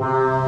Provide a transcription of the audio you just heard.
Wow.